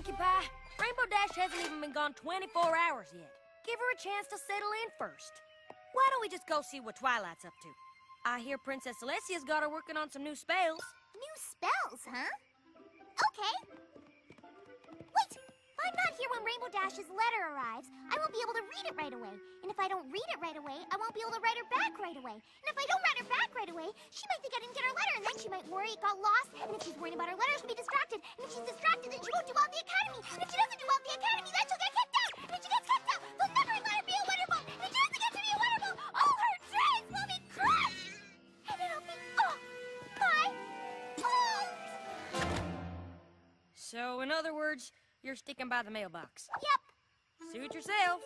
Pinkie Pie. Rainbow Dash hasn't even been gone 24 hours yet. Give her a chance to settle in first. Why don't we just go see what Twilight's up to? I hear Princess Celestia's got her working on some new spells. New spells, huh? Okay. Wait! If I'm not here when Rainbow Dash's letter arrives, I won't be able to read it right away. And if I don't read it right away, I won't be able to write her back right away. And if I don't write her back right away, she might think I didn't get her letter, and then she might worry it got lost. And if she's worrying about her letter, she'll be So, in other words, you're sticking by the mailbox. Yep. Suit yourself.